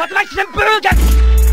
Dat lijkt een burger!